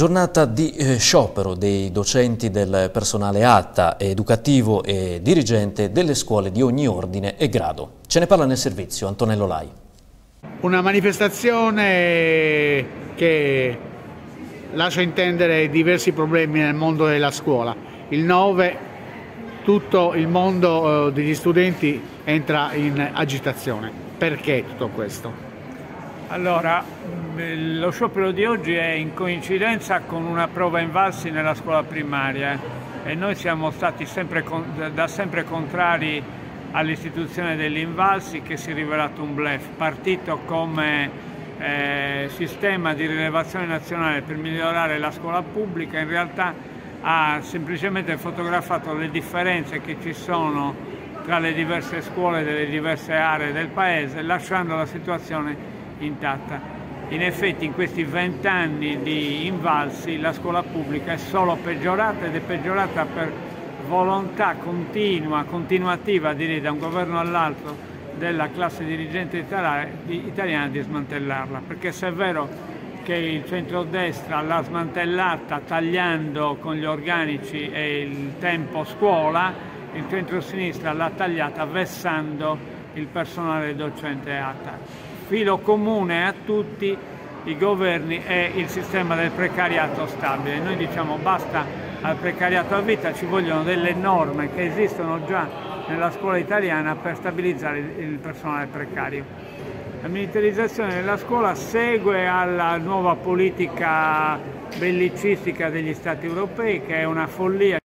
Giornata di eh, sciopero dei docenti del personale ATA, educativo e dirigente delle scuole di ogni ordine e grado. Ce ne parla nel servizio Antonello Lai. Una manifestazione che lascia intendere diversi problemi nel mondo della scuola. Il 9 tutto il mondo eh, degli studenti entra in agitazione. Perché tutto questo? Allora, lo sciopero di oggi è in coincidenza con una prova invalsi nella scuola primaria e noi siamo stati sempre, da sempre contrari all'istituzione degli invalsi che si è rivelato un blef, partito come eh, sistema di rilevazione nazionale per migliorare la scuola pubblica, in realtà ha semplicemente fotografato le differenze che ci sono tra le diverse scuole delle diverse aree del paese, lasciando la situazione intatta. In effetti in questi vent'anni di invalsi la scuola pubblica è solo peggiorata ed è peggiorata per volontà continua, continuativa direi da un governo all'altro della classe dirigente italiana di smantellarla, perché se è vero che il centrodestra l'ha smantellata tagliando con gli organici e il tempo scuola, il centro-sinistra l'ha tagliata vessando il personale docente ATA filo comune a tutti i governi è il sistema del precariato stabile. Noi diciamo basta al precariato a vita, ci vogliono delle norme che esistono già nella scuola italiana per stabilizzare il personale precario. La militarizzazione della scuola segue alla nuova politica bellicistica degli Stati europei che è una follia